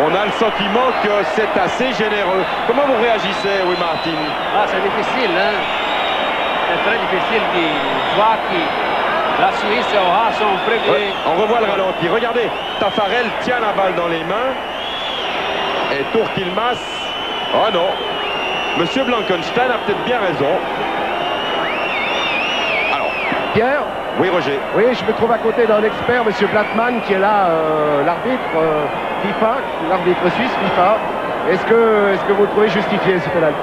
On a le sentiment que c'est assez généreux. Comment vous réagissez, oui, Martin Ah, c'est difficile, hein. C'est très difficile de voir que la Suisse aura son premier... Ouais, on revoit le ralenti. Regardez, Tafarel tient la balle dans les mains. Et Tourkilmas... Oh non Monsieur Blankenstein a peut-être bien raison. Alors, Pierre oui, Roger. Oui, je me trouve à côté d'un expert, Monsieur Blattmann, qui est là, euh, l'arbitre euh, FIFA, l'arbitre suisse FIFA. Est-ce que, est que vous trouvez justifié ce penalty?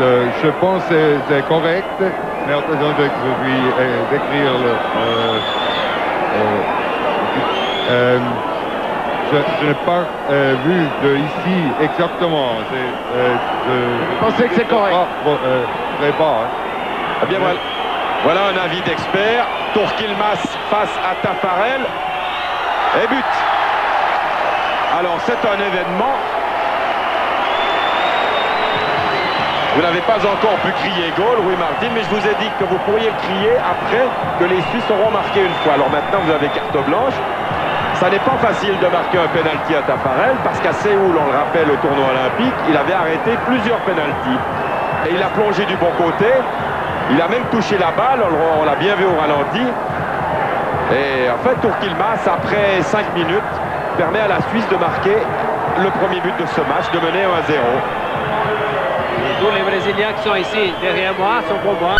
Euh, Je pense que c'est correct, mais attention de, de, d'écrire le... Euh, je, je n'ai pas euh, vu de ici exactement. Euh, je pensais que c'est correct? Pas, euh, très bas. Hein. Ah bien, voilà. Voilà un avis d'expert. Tourkilmas face à Tafarel. Et but. Alors, c'est un événement. Vous n'avez pas encore pu crier goal, oui Martin, mais je vous ai dit que vous pourriez crier après que les Suisses auront marqué une fois. Alors maintenant, vous avez carte blanche. Ça n'est pas facile de marquer un penalty à Tafarel parce qu'à Séoul, on le rappelle, au tournoi olympique, il avait arrêté plusieurs penalties. Et il a plongé du bon côté. Il a même touché la balle, on l'a bien vu au ralenti. Et en fait, Tourkilmas, après 5 minutes, permet à la Suisse de marquer le premier but de ce match, de mener 1 à 0. Tous les Brésiliens qui sont ici derrière moi sont pour moi.